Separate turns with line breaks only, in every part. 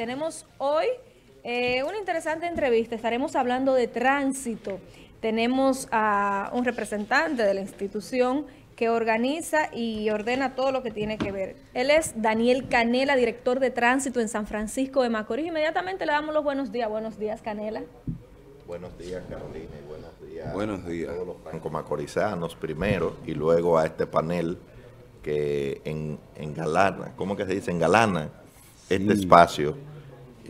tenemos hoy eh, una interesante entrevista. Estaremos hablando de tránsito. Tenemos a un representante de la institución que organiza y ordena todo lo que tiene que ver. Él es Daniel Canela, director de tránsito en San Francisco de Macorís. Inmediatamente le damos los buenos días. Buenos días, Canela.
Buenos días, Carolina, y buenos días,
buenos días.
a todos los franco-macorizanos primero y luego a este panel que en, engalana, ¿cómo que se dice? Engalana este espacio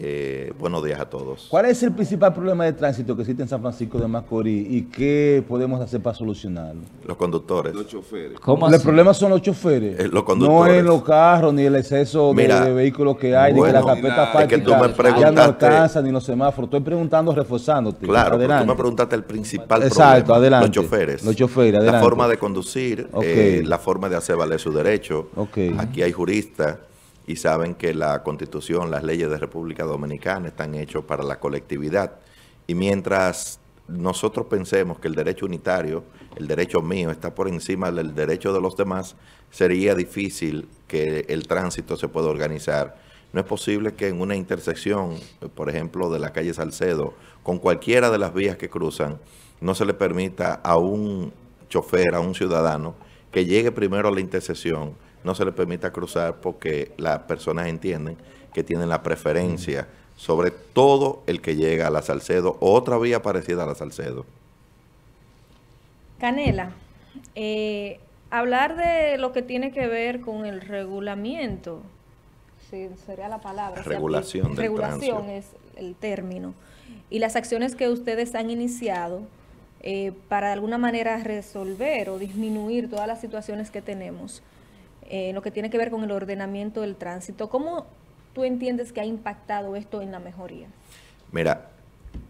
eh, buenos días a todos.
¿Cuál es el principal problema de tránsito que existe en San Francisco de Macorís y qué podemos hacer para solucionarlo?
Los conductores.
Los choferes.
¿Cómo el problema son los choferes.
Eh, los conductores.
No es los carros ni el exceso de, de, vehículos que hay,
bueno,
ni que la carpeta
es que tú me preguntaste,
ya no alcanza, ni los semáforos. Estoy preguntando, reforzándote.
Claro, tú me preguntaste el principal
Exacto,
problema.
Adelante.
Los choferes.
Los choferes, adelante.
La forma de conducir, okay. eh, la forma de hacer valer su derecho.
Okay.
Aquí hay juristas y saben que la Constitución, las leyes de República Dominicana están hechos para la colectividad. Y mientras nosotros pensemos que el derecho unitario, el derecho mío, está por encima del derecho de los demás, sería difícil que el tránsito se pueda organizar. No es posible que en una intersección, por ejemplo, de la calle Salcedo, con cualquiera de las vías que cruzan, no se le permita a un chofer, a un ciudadano, que llegue primero a la intersección, no se le permita cruzar porque las personas entienden que tienen la preferencia sobre todo el que llega a la Salcedo o otra vía parecida a la Salcedo.
Canela, eh, hablar de lo que tiene que ver con el regulamiento, sí, sería la palabra.
Regulación.
Del regulación es el término. Y las acciones que ustedes han iniciado eh, para de alguna manera resolver o disminuir todas las situaciones que tenemos en eh, lo que tiene que ver con el ordenamiento del tránsito. ¿Cómo tú entiendes que ha impactado esto en la mejoría?
Mira,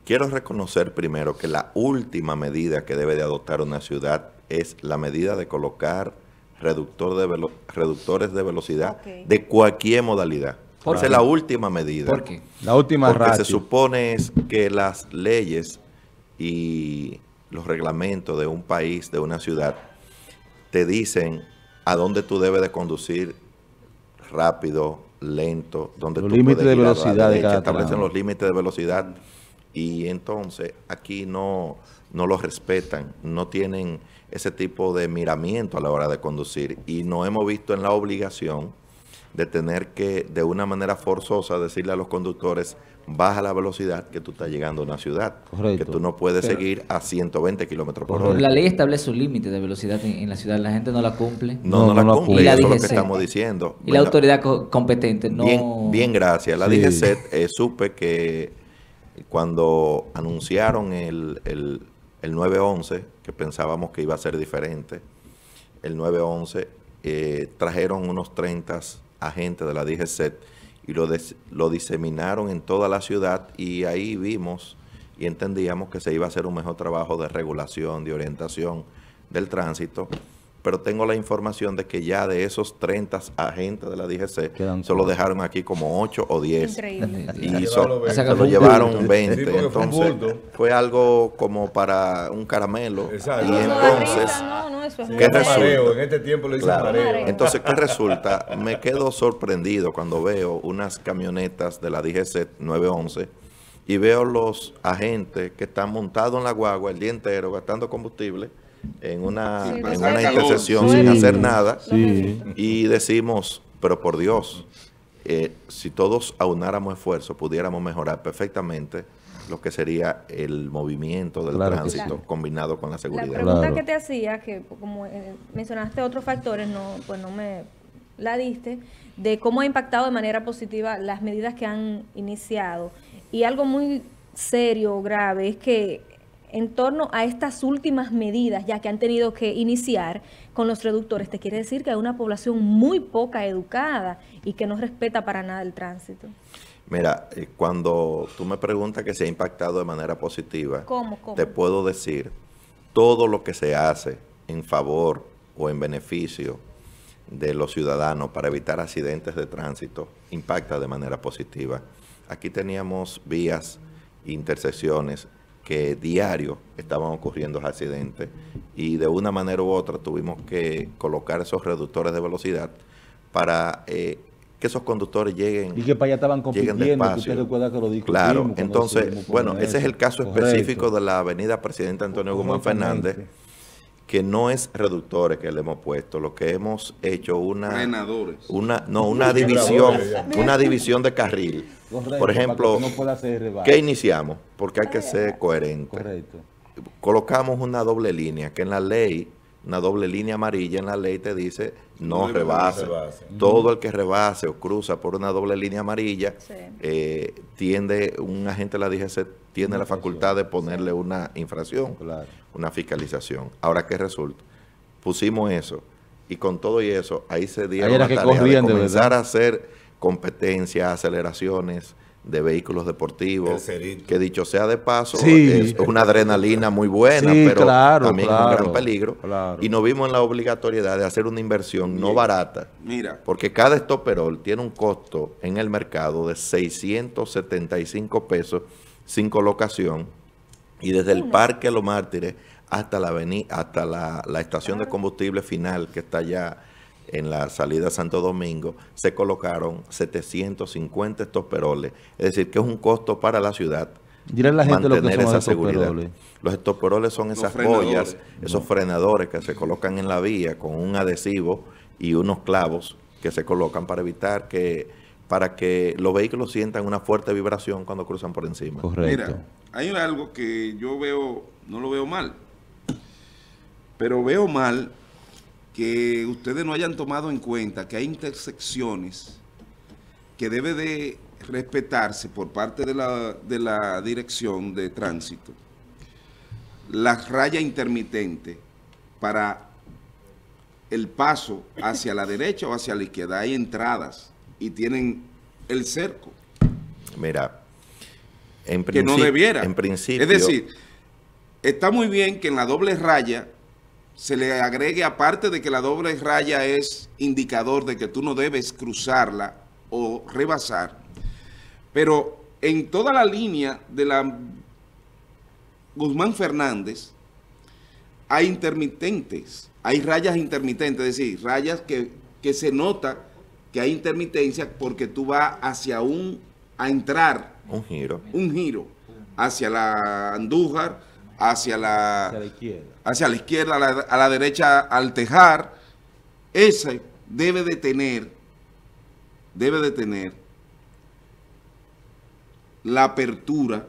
quiero reconocer primero que la última medida que debe de adoptar una ciudad es la medida de colocar reductor de velo reductores de velocidad okay. de cualquier modalidad. Esa es la última medida.
¿Por qué? La última
Porque
ratio.
se supone es que las leyes y los reglamentos de un país, de una ciudad, te dicen a dónde tú debes de conducir rápido, lento, donde
los
tú
límites de velocidad de
derecha, establecen
tramo.
los límites de velocidad y entonces aquí no, no los respetan, no tienen ese tipo de miramiento a la hora de conducir y nos hemos visto en la obligación de tener que de una manera forzosa decirle a los conductores baja la velocidad que tú estás llegando a una ciudad.
Correcto.
Que tú no puedes
Pero-
seguir a 120 kilómetros por hora.
La ley establece un límite de velocidad en, en la ciudad, la gente no la cumple.
No, no,
No,
la
no la
cumple,
cumple.
y eso es lo que
la DGC.
estamos diciendo.
Y la autoridad co- competente no...
Bien, bien gracias. La
Sí.
DGCET eh, supe que cuando anunciaron el, el, el 911, que pensábamos que iba a ser diferente, el 911 eh, trajeron unos 30 agentes de la DGCET y lo, des- lo diseminaron en toda la ciudad y ahí vimos y entendíamos que se iba a hacer un mejor trabajo de regulación, de orientación del tránsito. Pero tengo la información de que ya de esos 30 agentes de la DGC,
Quedan
solo dejaron aquí como 8 o 10.
Increíble.
Y so- se lo llevaron
bulto.
20.
Sí, porque fue un
entonces, fue algo como para un caramelo.
Exacto.
Y
No,
No da
entonces,
risa, no, no, eso es
Se
¿Qué resulta?
mareo, en este tiempo le
Claro. Entonces, ¿qué resulta? Me quedo sorprendido cuando veo unas camionetas de la DGC 911 y veo los agentes que están montados en la guagua el día entero gastando combustible en una,
Sí,
en
pasar
una
Sí.
sin hacer nada
Sí.
y decimos, pero por Dios, eh, si todos aunáramos esfuerzos, pudiéramos mejorar perfectamente lo que sería el movimiento del
Claro
tránsito
sí.
combinado con la
La
seguridad.
pregunta
Claro.
que te hacía, que como eh, mencionaste otros factores, no, pues no me la diste, de cómo ha impactado de manera positiva las medidas que han iniciado. Y algo muy serio, grave, es que en torno a estas últimas medidas ya que han tenido que iniciar con los reductores, te quiere decir que hay una población muy poca educada y que no respeta para nada el tránsito.
Mira, eh, cuando tú me preguntas que se ha impactado de manera positiva,
¿Cómo? ¿Cómo?
te puedo decir todo lo que se hace en favor o en beneficio de los ciudadanos para evitar accidentes de tránsito impacta de manera positiva. Aquí teníamos vías, intersecciones que diario estaban ocurriendo accidentes y de una manera u otra tuvimos que colocar esos reductores de velocidad para eh, que esos conductores lleguen.
Y que para allá estaban
lleguen
que
despacio.
usted recuerda que lo
Claro, entonces, bueno, ese es el caso
Correcto.
específico de la avenida Presidente Antonio Guzmán. Fernández, que no es reductores que le hemos puesto, lo que hemos hecho una
Frenadores.
una no una división, una división de carril.
Correcto,
Por ejemplo,
que no.
¿qué iniciamos? Porque hay que ser coherente.
Correcto.
Colocamos una doble línea, que en la ley, una doble línea amarilla en la ley te dice no rebase.
rebase.
Todo el que rebase o cruza por una doble línea amarilla,
Sí.
eh, tiende, un agente de la DGC tiene
Una
la facultad de ponerle una infracción,
Claro.
una fiscalización. Ahora, ¿qué resulta? Pusimos eso y con todo y eso, ahí se dieron
Ahí
la tarea de comenzar a hacer competencias, aceleraciones de vehículos deportivos, que dicho sea de paso,
Sí.
es una adrenalina muy buena,
Sí,
pero
claro,
también es un gran peligro.
claro.
Y nos vimos en la obligatoriedad de hacer una inversión no barata,
Mira,
porque cada estoperol tiene un costo en el mercado de 675 pesos sin colocación y desde el Parque Los Mártires hasta la hasta la, la estación de combustible final que está allá en la salida a Santo Domingo, se colocaron 750 estoperoles. Es decir, que es un costo para la ciudad
Dile a la gente lo que
mantener
son
esa seguridad.
peroles.
Los estoperoles son esas boyas, esos frenadores que se colocan en la vía con un adhesivo y unos clavos que se colocan para evitar que para que los vehículos sientan una fuerte vibración cuando cruzan por encima.
Correcto.
mira, hay algo que yo veo, no lo veo mal, pero veo mal que ustedes no hayan tomado en cuenta que hay intersecciones que debe de respetarse por parte de la, de la dirección de tránsito, la raya intermitente para el paso hacia la derecha o hacia la izquierda. Hay entradas y tienen el cerco,
Mira, en
que no debiera.
En principio,
es decir, está muy bien que en la doble raya se le agregue, aparte de que la doble raya es indicador de que tú no debes cruzarla o rebasar, pero en toda la línea de la Guzmán Fernández hay intermitentes, hay rayas intermitentes, es decir, rayas que, que se nota que hay intermitencia porque tú vas hacia un, a entrar
un giro.
un giro hacia la Andújar, hacia la,
Hacia la izquierda.
hacia la izquierda, a la, a la derecha al Tejar, ese debe de tener, debe de tener la apertura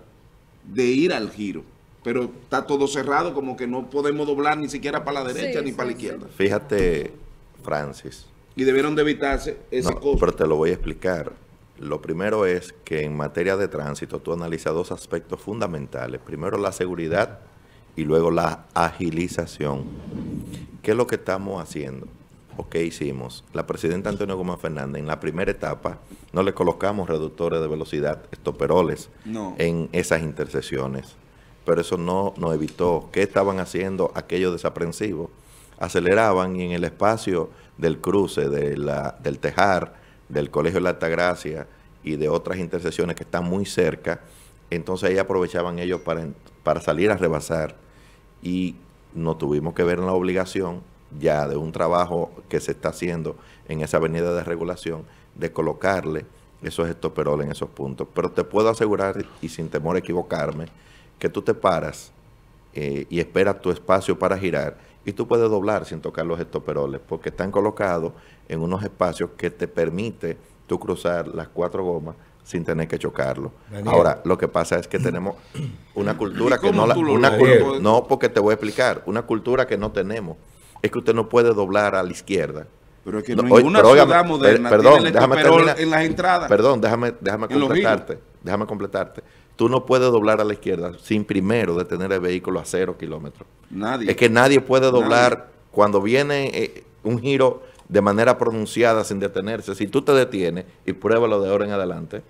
de ir al giro. Pero está todo cerrado, como que no podemos doblar ni siquiera para la derecha
Sí,
ni
sí,
para la izquierda.
Fíjate, Francis,
Y debieron de evitarse ese
No,
costo.
pero te lo voy a explicar. Lo primero es que en materia de tránsito tú analizas dos aspectos fundamentales. Primero la seguridad y luego la agilización. ¿Qué es lo que estamos haciendo? ¿O qué hicimos? La presidenta Antonio Gómez Fernández en la primera etapa no le colocamos reductores de velocidad, estoperoles,
No.
en esas intersecciones. Pero eso no nos evitó. ¿Qué estaban haciendo aquellos desaprensivos? Aceleraban y en el espacio del cruce de la, del Tejar, del Colegio de la Altagracia y de otras intersecciones que están muy cerca, entonces ahí aprovechaban ellos para, para salir a rebasar y no tuvimos que ver en la obligación ya de un trabajo que se está haciendo en esa avenida de regulación de colocarle esos estoperoles en esos puntos. Pero te puedo asegurar, y sin temor a equivocarme, que tú te paras eh, y esperas tu espacio para girar y tú puedes doblar sin tocar los estoperoles porque están colocados en unos espacios que te permite tú cruzar las cuatro gomas sin tener que chocarlo.
Daniel.
Ahora, lo que pasa es que tenemos una cultura
¿Y
que no la, una no porque te voy a explicar, una cultura que no tenemos. Es que usted no puede doblar a la izquierda.
Pero es que
No,
ninguna
pero
ciudad moderna
per- perdón,
tiene el
déjame terminar.
en las entradas.
Perdón, déjame, déjame completarte. Déjame completarte. Tú no puedes doblar a la izquierda sin primero detener el vehículo a cero kilómetros.
Nadie.
Es que nadie puede doblar
Nadie.
cuando viene eh, un giro de manera pronunciada sin detenerse. Si tú te detienes y pruébalo de ahora en adelante,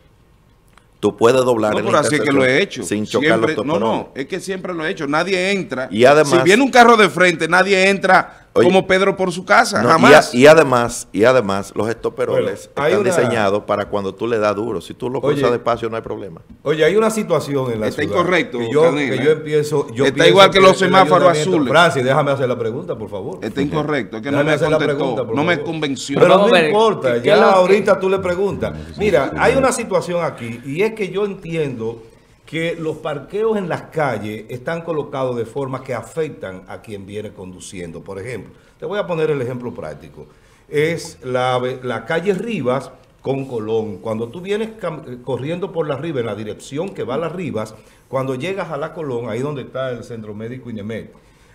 tú puedes doblar
No, pero así es que lo he hecho.
sin chocar
Siempre-
los
No, no, es que siempre lo he hecho. Nadie entra.
Y además-
si viene un carro de frente, nadie entra
Oye.
como Pedro por su casa,
No, y, a-
jamás.
y además, y además, los estoperoles
Bueno,
están
una-
diseñados para cuando tú le das duro. Si tú lo
Oye.
cruzas despacio, no hay problema.
Oye, hay una situación en la
Está
ciudad.
incorrecto,
Que yo, que yo empiezo. Yo
Está
pienso
igual que los semáforos azules.
Francis, déjame hacer la pregunta, por favor.
Está incorrecto, es que no me
hacer la
contestó,
pregunta,
no me convenció.
Pero no
a ver,
importa,
¿qué- qué
ya ahorita tú le preguntas. Mira, hay una situación aquí y es que yo entiendo que los parqueos en las calles están colocados de forma que afectan a quien viene conduciendo. Por ejemplo, te voy a poner el ejemplo práctico. Es la, la calle Rivas con Colón. Cuando tú vienes eh, corriendo por la Rivas, en la dirección que va a las Rivas, cuando llegas a la Colón, ahí donde está el Centro Médico INEMED,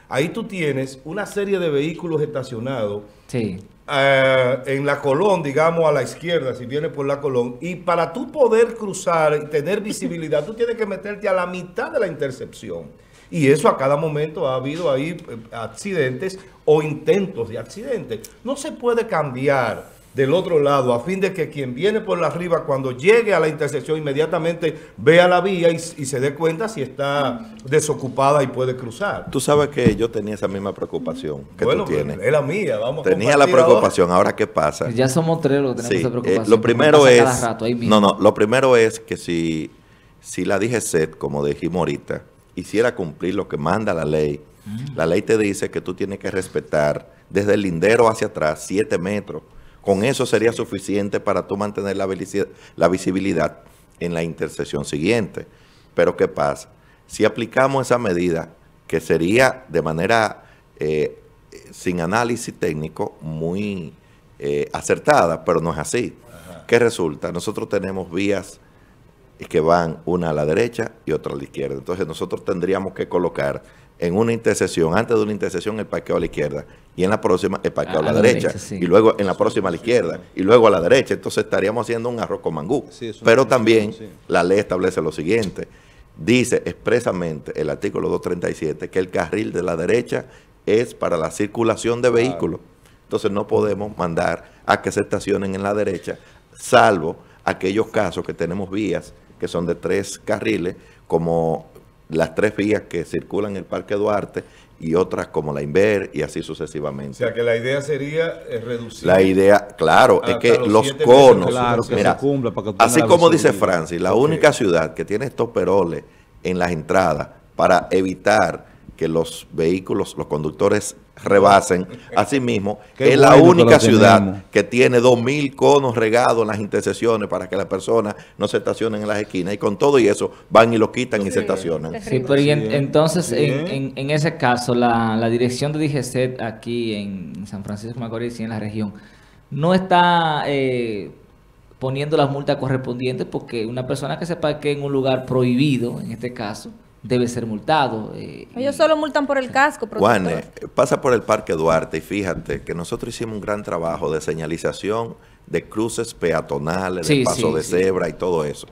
ahí tú tienes una serie de vehículos estacionados
Sí.
Eh, en la Colón, digamos a la izquierda, si vienes por la Colón, y para tú poder cruzar y tener visibilidad, tú tienes que meterte a la mitad de la intercepción. Y eso a cada momento ha habido ahí eh, accidentes o intentos de accidentes. No se puede cambiar del otro lado a fin de que quien viene por la arriba cuando llegue a la intersección inmediatamente vea la vía y, y se dé cuenta si está desocupada y puede cruzar.
Tú sabes que yo tenía esa misma preocupación que
bueno,
tú tienes.
es la mía, vamos a
Tenía la
compartir ahora.
preocupación. Ahora, ¿qué pasa?
Ya somos tres los que tenemos
Sí,
esa
eh,
preocupación.
lo primero
pasa
es,
cada rato, ahí mismo.
no, no, lo primero es que si, si la DGCET, como dijimos ahorita, hiciera cumplir lo que manda la ley,
Mm.
la ley te dice que tú tienes que respetar desde el lindero hacia atrás 7 metros. Con eso sería suficiente para tú mantener la, visibilidad en la intersección siguiente. Pero ¿qué pasa? Si aplicamos esa medida, que sería de manera eh, sin análisis técnico muy eh, acertada, pero no es así. ¿Qué resulta? Nosotros tenemos vías que van una a la derecha y otra a la izquierda. Entonces nosotros tendríamos que colocar en una intersección, antes de una intersección el parqueo a la izquierda y en la próxima el parqueo a, la, derecha,
sí.
y luego en la próxima a la izquierda y luego a la derecha. Entonces estaríamos haciendo un arroz con mangú.
Sí,
Pero también
sí.
la ley establece lo siguiente. Dice expresamente el artículo 237 que el carril de la derecha es para la circulación de vehículos. Entonces no podemos mandar a que se estacionen en la derecha, salvo aquellos casos que tenemos vías que son de tres carriles, como las tres vías que circulan en el Parque Duarte y otras como la Inver y así
O
sucesivamente.
sea que la idea sería eh, reducir.
La idea, claro, es que
los
conos,
claro, que
mira,
se cumpla para que tenga
así como dice. Francis, la única ciudad que tiene estos peroles en las entradas para evitar que los vehículos, los conductores rebasen, asimismo,
Qué
es la
que
única ciudad
tenemos.
que tiene 2.000 conos regados en las intersecciones para que las personas no se estacionen en las esquinas. Y con todo y eso van y lo quitan y se estacionan.
Sí, pero y en- entonces, en, en- en ese caso, la, la dirección de DGCET aquí en San Francisco de Macorís y en la región no está eh, poniendo las multas correspondientes porque una persona que se parquee en un lugar prohibido, en este caso, debe ser multado. eh,
Ellos
y-
solo multan por el casco.
Juan, eh, pasa por el Parque Duarte y fíjate que nosotros hicimos un gran trabajo de señalización de cruces peatonales,
Sí,
de paso
sí,
de
sí.
cebra y todo eso.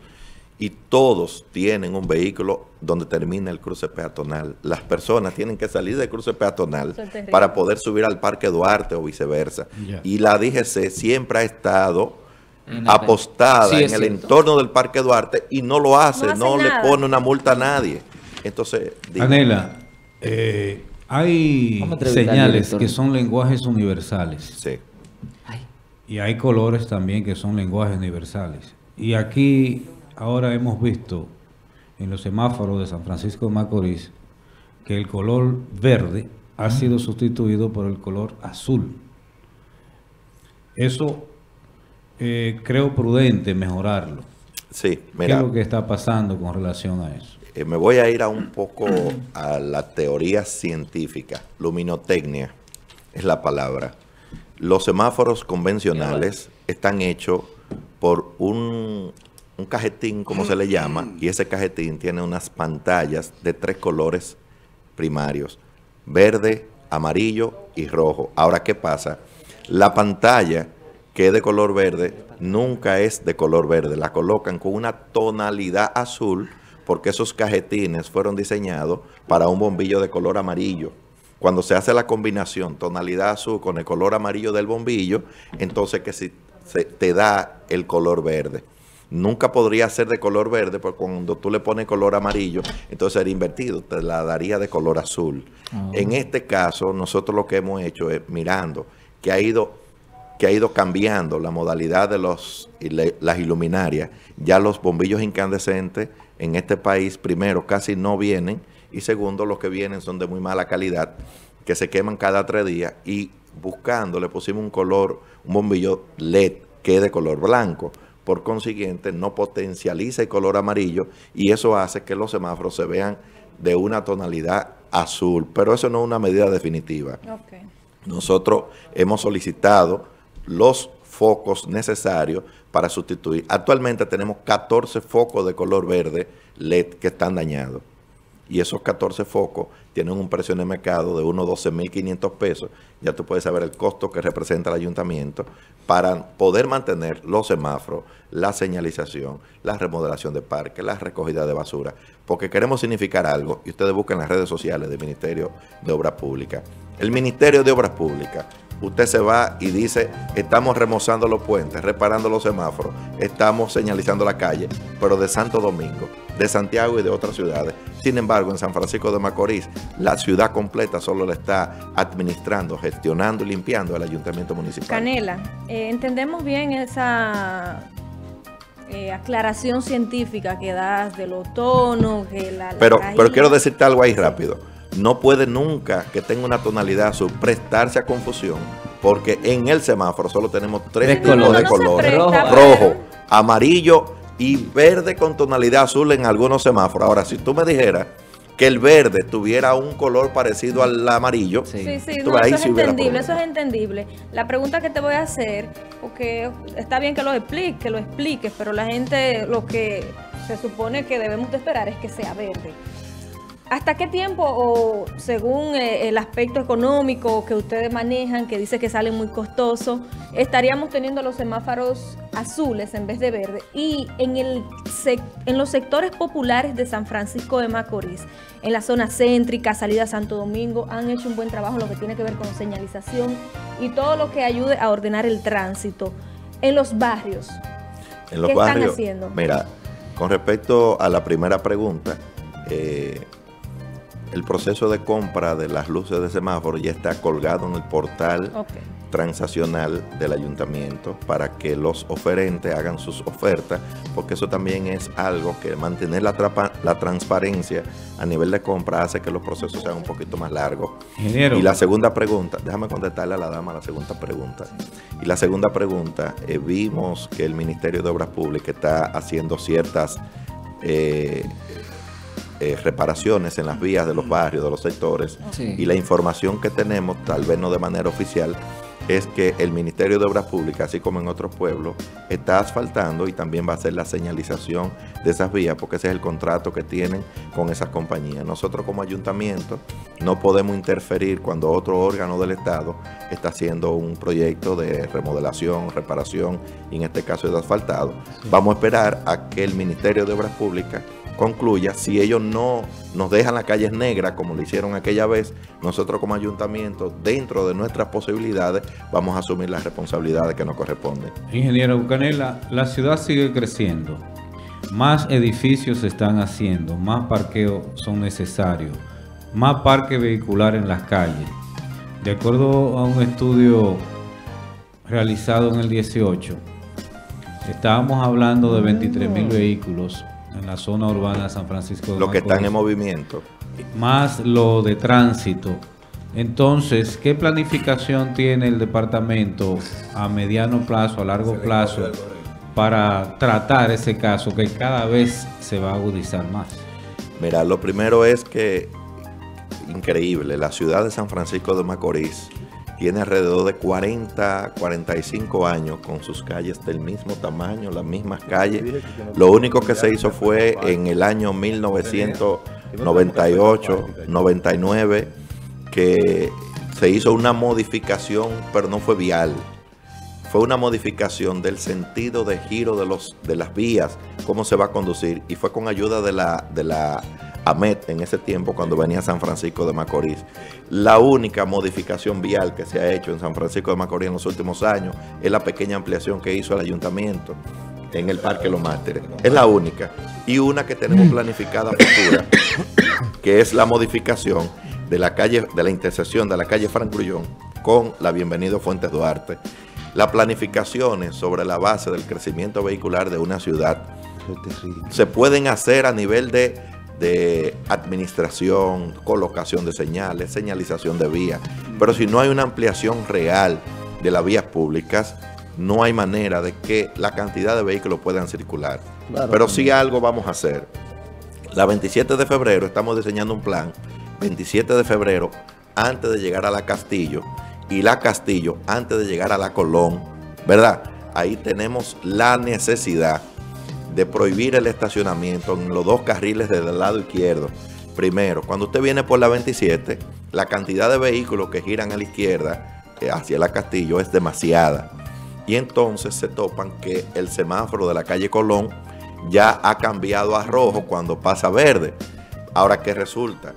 Y todos tienen un vehículo donde termina el cruce peatonal. Las personas tienen que salir del cruce peatonal
es
para poder subir al Parque Duarte o viceversa. Y la DGC siempre ha estado
En
apostada
Sí,
en el
cierto.
entorno del Parque Duarte y no lo hace,
No
le pone una multa a nadie. Entonces, digo,
Anela, eh, hay señales que son lenguajes universales
sí.
Ay,
y hay colores también que son lenguajes universales. Y aquí ahora hemos visto en los semáforos de San Francisco de Macorís que el color verde ha sido sustituido por el color azul. Eso eh, creo prudente mejorarlo.
Sí,
¿Qué
mira.
es lo que está pasando con relación a eso?
Eh, me voy a ir a un poco a la teoría científica. Luminotecnia es la palabra. Los semáforos convencionales están hechos por un, un cajetín, como se le llama, y ese cajetín tiene unas pantallas de tres colores primarios, verde, amarillo y rojo. Ahora, ¿qué pasa? La pantalla que es de color verde nunca es de color verde, la colocan con una tonalidad azul porque esos cajetines fueron diseñados para un bombillo de color amarillo. Cuando se hace la combinación tonalidad azul con el color amarillo del bombillo, entonces que si se te da el color verde. nunca podría ser de color verde, porque cuando tú le pones color amarillo, entonces sería invertido, te la daría de color azul.
Ah.
En este caso, nosotros lo que hemos hecho es mirando que ha ido, que ha ido cambiando la modalidad de los, las iluminarias. Ya los bombillos incandescentes en este país, primero, casi no vienen, y segundo, los que vienen son de muy mala calidad, que se queman cada tres días, y buscando le pusimos un color, un bombillo LED, que es de color blanco. Por consiguiente, no potencializa el color amarillo y eso hace que los semáforos se vean de una tonalidad azul. Pero eso no es una medida definitiva. Nosotros hemos solicitado los focos necesarios para sustituir. Actualmente tenemos 14 focos de color verde LED que están dañados. Y esos 14 focos tienen un precio en el mercado de unos 12.500 pesos. Ya tú puedes saber el costo que representa el ayuntamiento para poder mantener los semáforos, la señalización, la remodelación de parques, la recogida de basura. Porque queremos significar algo, y ustedes buscan las redes sociales del Ministerio de Obras Públicas. El Ministerio de Obras Públicas, usted se va y dice, estamos remozando los puentes, reparando los semáforos, estamos señalizando la calle, pero de Santo Domingo, de Santiago y de otras ciudades. Sin embargo, en San Francisco de Macorís, la ciudad completa solo la está administrando, gestionando y limpiando el ayuntamiento municipal.
Canela, eh, entendemos bien esa eh, aclaración científica que das de los tonos, que la, la
Pero, pero quiero decirte algo ahí rápido. No puede nunca que tenga una tonalidad azul prestarse a confusión, porque en el semáforo solo tenemos tres
Tres
tipos
colores.
de
no
colores.
presta,
Rojo,
amarillo y verde con tonalidad azul en algunos semáforos. Ahora, si tú me dijeras que el verde tuviera un color parecido al amarillo,
Sí.
Sí, sí,
Tú
no,
ahí
eso es entendible, eso es entendible. La pregunta que te voy a hacer, porque está bien que lo expliques, que lo expliques, pero la gente lo que se supone que debemos de esperar es que sea verde. ¿Hasta qué tiempo, o según eh, el aspecto económico que ustedes manejan, que dice que sale muy costoso, estaríamos teniendo los semáforos azules en vez de verde? Y en, el en los sectores populares de San Francisco de Macorís, en la zona céntrica, salida a Santo Domingo, han hecho un buen trabajo en lo que tiene que ver con señalización y todo lo que ayude a ordenar el tránsito. En los barrios,
en los
¿Qué están
barrios.
haciendo?
Mira, con respecto a la primera pregunta, eh, el proceso de compra de las luces de semáforo ya está colgado en el portal
ok.
transaccional del ayuntamiento para que los oferentes hagan sus ofertas, porque eso también es algo que mantener la, trapa- la transparencia a nivel de compra hace que los procesos sean un poquito más largos.
Ingeniero,
Y la segunda pregunta, déjame contestarle a la dama la segunda pregunta. Y la segunda pregunta, eh, vimos que el Ministerio de Obras Públicas está haciendo ciertas eh, eh, reparaciones en las vías de los barrios, de los sectores.
Sí.
Y la información que tenemos, tal vez no de manera oficial, es que el Ministerio de Obras Públicas, así como en otros pueblos, está asfaltando y también va a hacer la señalización de esas vías, porque ese es el contrato que tienen con esas compañías. Nosotros como ayuntamiento no podemos interferir cuando otro órgano del Estado está haciendo un proyecto de remodelación, reparación, y en este caso es asfaltado. Vamos a esperar a que el Ministerio de Obras Públicas concluya, si ellos no nos dejan las calles negras como lo hicieron aquella vez, nosotros como ayuntamiento, dentro de nuestras posibilidades, vamos a asumir las responsabilidades que nos corresponden.
ingeniero Bucanela, la ciudad sigue creciendo. Más edificios se están haciendo, más parqueos son necesarios, más parque vehicular en las calles. De acuerdo a un estudio realizado en el 18, estábamos hablando de 23 mil vehículos en la zona urbana de San Francisco de
Los que están en movimiento.
más lo de tránsito. Entonces, ¿qué planificación tiene el departamento a mediano plazo, a largo plazo, para tratar ese caso que cada vez se va a agudizar más?
Mira, lo primero es que, increíble, la ciudad de San Francisco de Macorís tiene alrededor de 40, 45 años con sus calles del mismo tamaño, las mismas calles. Lo único que se hizo fue en el año 1998, 99, que se hizo una modificación, pero no fue vial. Fue una modificación del sentido de giro de, los, de las vías, cómo se va a conducir, y fue con ayuda de la, de la AMET en ese tiempo cuando venía a San Francisco de Macorís. La única modificación vial que se ha hecho en San Francisco de Macorís en los últimos años es la pequeña ampliación que hizo el ayuntamiento en el Parque Los Mártires. Es la única. Y una que tenemos planificada futura, que es la modificación de la calle, de la intersección de la calle Frank Grullón con la Bienvenido Fuentes Duarte. Las planificaciones sobre la base del crecimiento vehicular de una ciudad se pueden hacer a nivel de, de administración, colocación de señales, señalización de vías. Pero si no hay una ampliación real de las vías públicas, no hay manera de que la cantidad de vehículos puedan circular.
Claro.
Pero sí algo vamos a hacer. La 27 de febrero estamos diseñando un plan, 27 de febrero, antes de llegar a la Castillo, y la Castillo antes de llegar a la Colón, ¿verdad? Ahí tenemos la necesidad de prohibir el estacionamiento en los dos carriles del lado izquierdo. Primero, cuando usted viene por la 27, la cantidad de vehículos que giran a la izquierda eh, hacia la Castillo es demasiada. Y entonces se topan que el semáforo de la calle Colón ya ha cambiado a rojo cuando pasa verde. Ahora, ¿qué resulta?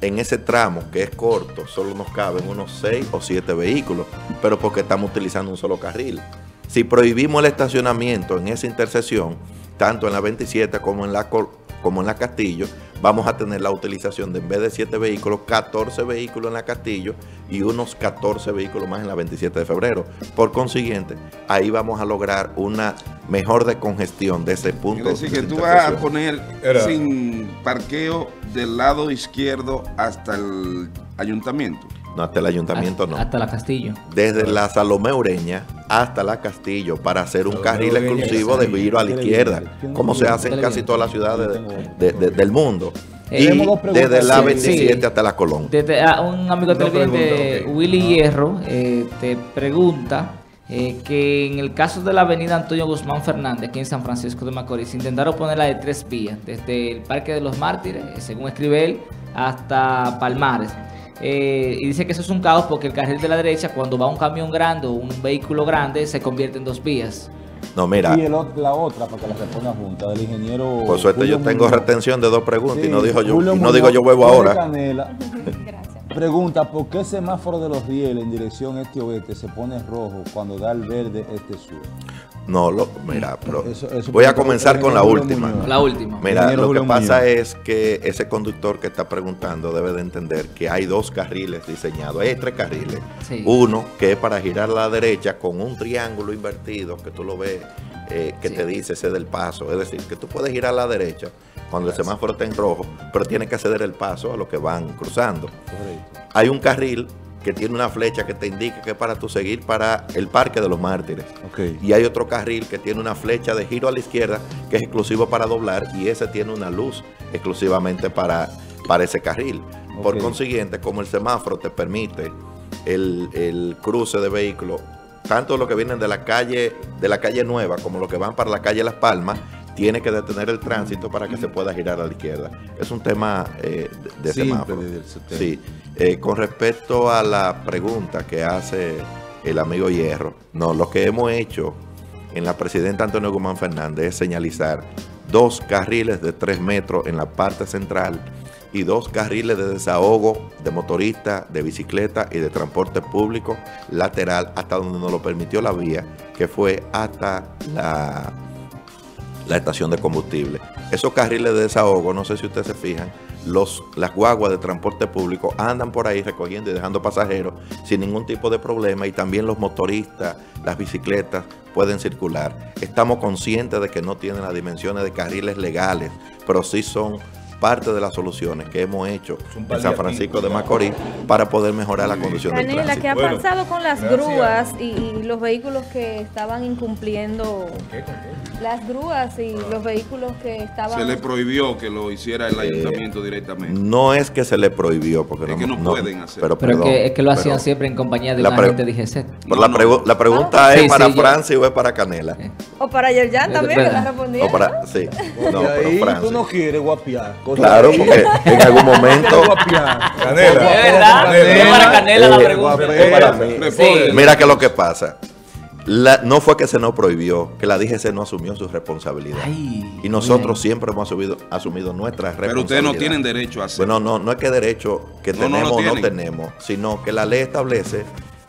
En ese tramo que es corto, solo nos caben unos 6 o 7 vehículos, pero porque estamos utilizando un solo carril. Si prohibimos el estacionamiento en esa intersección, tanto en la 27 como en la, como en la Castillo, vamos a tener la utilización de en vez de 7 vehículos, 14 vehículos en la Castillo y unos 14 vehículos más en la 27 de febrero. Por consiguiente, ahí vamos a lograr una mejor decongestión de ese punto.
Quiere decir
de
que tú vas a poner
Era-
sin parqueo del lado izquierdo hasta el ayuntamiento.
No, hasta el ayuntamiento no.
Hasta la Castillo.
Desde la Salomé Ureña hasta la Castillo para hacer un carril exclusivo de giro a la izquierda, como se hace en casi todas las ciudades de- de- de- del mundo. Y
dos preguntas.
desde la
Sí,
27
sí.
hasta la Colón.
Desde, ah, un amigo televidente,
preguntas, ok.
Willy Hierro, eh, te pregunta eh, que en el caso de la avenida Antonio Guzmán Fernández, aquí en San Francisco de Macorís, intentaron ponerla de tres vías, desde el Parque de los Mártires, eh, según escribe él, hasta Palmares. Eh, y dice que eso es un caos porque el carril de la derecha, cuando va un camión grande o un vehículo grande, se convierte en dos vías.
No, mira,
Y el la otra, para que la responda junta, del ingeniero.
por suerte yo
Julio
tengo
Muñoz.
retención de dos preguntas y no dijo yo, y no
Muñoz,
digo yo huevo
Jorge
ahora.
Pregunta, ¿por qué el semáforo de los rieles en dirección este-oeste se pone rojo cuando da el verde este-sur?
No, lo, mira, pero
Eso- eso
voy a comenzar con la última.
Muñoz.
La última.
Mira, lo que pasa
Muñoz.
es que ese conductor que está preguntando debe de entender que hay dos carriles diseñados, hay tres carriles.
Sí.
Uno que es para girar a la derecha con un triángulo invertido que tú lo ves, eh, que
Sí.
te dice cede el paso. Es decir, que tú puedes girar a la derecha cuando el semáforo está en rojo, pero tienes que ceder el paso a los que van cruzando.
Correcto.
Hay un carril que tiene una flecha que te indica que es para tu seguir para el Parque de los Mártires.
Ok.
Y hay otro carril que tiene una flecha de giro a la izquierda que es exclusivo para doblar y ese tiene una luz exclusivamente para, para ese carril. Por consiguiente, como el semáforo te permite el, el cruce de vehículos, tanto los que vienen de la calle de la calle Nueva como los que van para la calle Las Palmas, tiene que detener el tránsito para que se pueda girar a la izquierda. Es un tema eh, de, de
Simple
semáforo. Sí. Eh, con respecto a la pregunta que hace el amigo Hierro, no, lo que hemos hecho en la presidenta Antonio Guzmán Fernández es señalizar dos carriles de tres metros en la parte central y dos carriles de desahogo de motoristas, de bicicleta y de transporte público lateral hasta donde nos lo permitió la vía, que fue hasta la, la estación de combustible. Esos carriles de desahogo, no sé si ustedes se fijan, los, las guaguas de transporte público andan por ahí recogiendo y dejando pasajeros sin ningún tipo de problema y también los motoristas, las bicicletas pueden circular. Estamos conscientes de que no tienen las dimensiones de carriles legales, pero sí son parte de las soluciones que hemos hecho en San Francisco de. Macorís para poder mejorar la condición del tránsito.
¿qué ha pasado con las
gracias.
grúas y, y los vehículos que estaban incumpliendo? Las grúas y los vehículos que estaban...
Se le prohibió que lo hiciera
Eh,
el ayuntamiento directamente.
No es que se le prohibió, porque
Es que no pueden hacer.
Pero,
Pero
perdón,
que, es que lo hacían
pero-
siempre en compañía de
la
un agente de
pero
No,
la,
no.
pregu- la pregunta
Ah,
es
sí,
para
sí, yo-
Francis o es para Canela.
O para Yerjan
Es
también, que la respondía.
O para, sí. No,
y
pero
ahí tú no quieres guapiar.
Claro, porque en algún
No
momento.
Canela.
Es verdad,
Canela.
es para Canela la
Eh,
pregunta.
es para mí.
Responde.
Mira que lo que pasa. La- no fue que se nos prohibió, que la DGC no asumió su responsabilidad.
Ay,
y nosotros
bien.
siempre hemos asumido, asumido nuestra
Pero
responsabilidad.
ustedes no tienen derecho a hacer.
Bueno, no, no es que derecho que
No,
tenemos o no tenemos, sino que la ley establece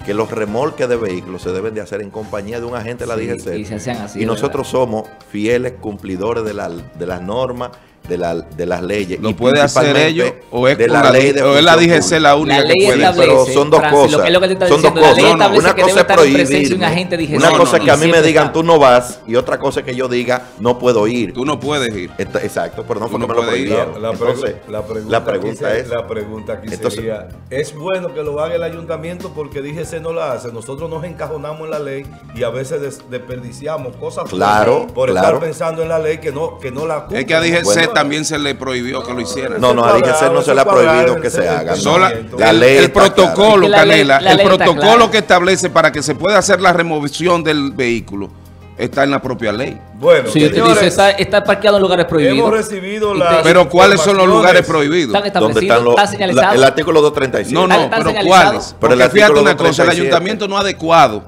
que los remolques de vehículos se deben de hacer en compañía de un agente de la
Sí,
DGC.
y se hacían así,
Y nosotros somos fieles cumplidores de, la- de las normas, de, la- de las leyes.
¿Lo
y
puede hacer ellos o es,
de la
la-
ley de
o es la DGC la única
La ley
que puede
pero son dos
Francis,
cosas.
lo que es lo que te está
son dos
diciendo,
cosas. una cosa es
de un
prohibirme.
agente DGC.
Una
No,
cosa
no,
es que a mí me digan
está.
tú no vas y otra cosa es que yo diga no puedo ir.
Tú no puedes ir.
Exacto, pero no fue me lo prohibieron.
La, la
Entonces,
pregunta,
la pregunta es,
la pregunta aquí
Entonces-
sería, ¿es bueno que lo haga el ayuntamiento porque DGC no la hace? Nosotros nos encajonamos en la ley y a veces des- desperdiciamos cosas
Claro,
por estar pensando en la ley que no, que no la
Es que a DGC. También se le prohibió que lo hiciera.
No, no, a DGC no se le ha prohibido que se haga. no. La
el,
ley
el
clara.
protocolo,
la ley-
Canela,
la
el protocolo
clara.
que establece para que se pueda hacer la remoción del vehículo está en la propia ley.
Bueno,
Si usted
señores,
dice, está, está parqueado en lugares prohibidos.
hemos recibido
Y
la...
te-
Pero ¿cuáles son los lugares prohibidos?
Están
¿Dónde
establecidos,
están los,
está
la-
señalizado.
el artículo 237?
No, no, pero. ¿cuáles?
Pero el
fíjate una cosa, el
237.
ayuntamiento no ha adecuado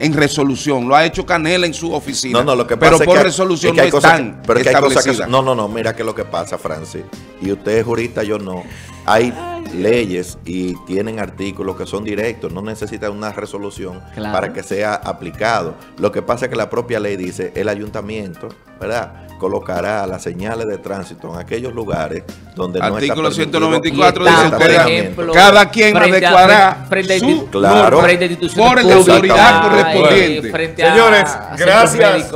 en resolución, lo ha hecho Canela en su oficina.
No, no, lo que
pero
pasa
por
es que,
resolución
es que
no están
que- pero es que hay cosas que no, no, no, mira que lo que pasa, Francis. Y usted es jurista, yo no. Hay leyes y tienen artículos que son directos, no necesitan una resolución
Claro.
para que sea aplicado. Lo que pasa es que la propia ley dice, el ayuntamiento, ¿verdad? Colocará las señales de tránsito en aquellos lugares donde no está
Artículo
permitido
194
Y están,
dice
por ejemplo,
cada quien adecuará
frente a
su
Claro.
frente a
Por
públicas,
autoridad
eh,
correspondiente.
a
Señores, gracias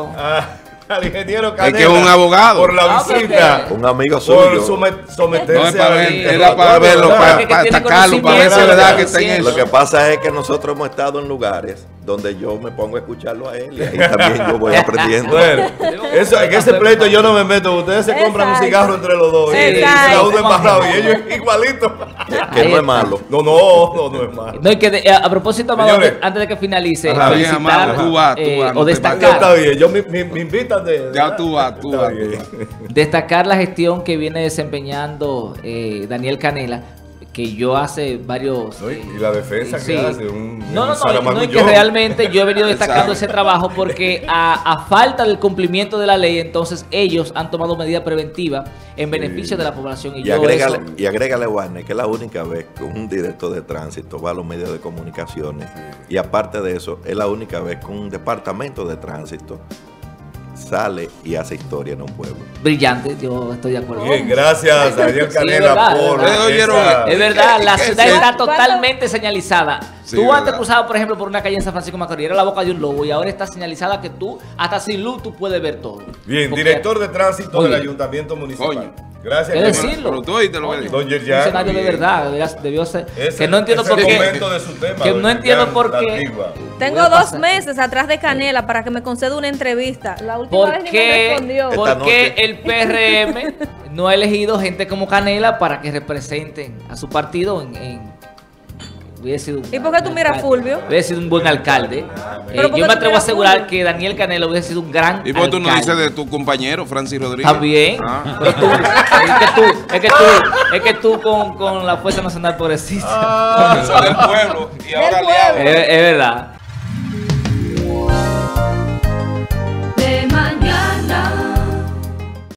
al ingeniero
Es que es un abogado.
por la
Ah, ¿por
visita?
Un amigo
por
suyo.
somet- someterse
No es para ver, era para verlo, para, para
tiene
atacarlo, para ver si es verdad que está en
lo
eso.
Lo que pasa es que nosotros hemos estado en lugares donde yo me pongo a escucharlo a él y ahí también yo voy aprendiendo.
Bueno, eso, en ese pleito yo no me meto. Ustedes se compran un cigarro entre los dos. y- cada uno embarrado y ellos igualitos.
que no es malo.
No, no, no, no es malo.
No, y que de- eh, a propósito, Amado,
Señores.
antes, de que finalice,
Ajá, bien, Amado, tú vas, tú
eh,
no
o
te
Ya está
destacar,
bien. Yo me, me- me invitan de.
Ya tú vas, tú
Está
vas,
bien.
tú vas.
destacar la gestión que viene desempeñando eh, Daniel Canela, que yo hace varios...
¿No? Y-
eh,
la defensa que
sí.
hace, un-
no,
un
no, no, no, y que realmente yo he venido destacando ese trabajo porque a, a falta del cumplimiento de la ley, entonces ellos han tomado medidas preventivas en beneficio de la población. Y,
Y
yo
agrégale,
eso-
y agrégale, Warner, que es la única vez que un director de tránsito va a los medios de comunicaciones. Y aparte de eso, es la única vez que un departamento de tránsito sale y hace historia en un pueblo.
brillante, yo estoy de acuerdo.
Bien, gracias, Daniel
Sí,
Canela,
es verdad,
por.
es verdad.
esa-
Es verdad, la
¿Qué
ciudad
es
está totalmente señalizada.
Sí,
tú antes cruzabas, por ejemplo, por una calle en San Francisco Macorís, era la boca de un lobo y ahora está señalizada que tú, hasta sin luz, tú puedes ver todo.
Bien,
Porque-
director de tránsito del. Ayuntamiento Municipal. Gracias,
¿Qué
hermano.
decirlo?
Pero tú oíste lo.
Don Yerjan,
Un funcionario de verdad, debió ser.
Ese-
que no entiendo por qué.
momento de su tema,
que no entiendo por qué.
Tengo dos meses atrás de Canela para que me conceda una entrevista. La última
¿Por
vez ni me
qué,
respondió.
Por qué el PRM no ha elegido gente como Canela para que representen a su partido en... en- hubiese sido un
¿Y por qué tú
buen
miras
alcalde.
Fulvio?
Hubiese sido un buen alcalde. Eh,
¿por qué
yo me atrevo a asegurar
Fulvio?
que Daniel Canela hubiese sido un gran
¿Y por qué tú no
alcalde.
dices de tu compañero, Francis Rodríguez?
También.
Ah.
Pero tú, es que tú, es que tú, es que tú con, con la Fuerza Nacional Progresista.
Ah, del pueblo. Y ahora aliado.
Es, es verdad.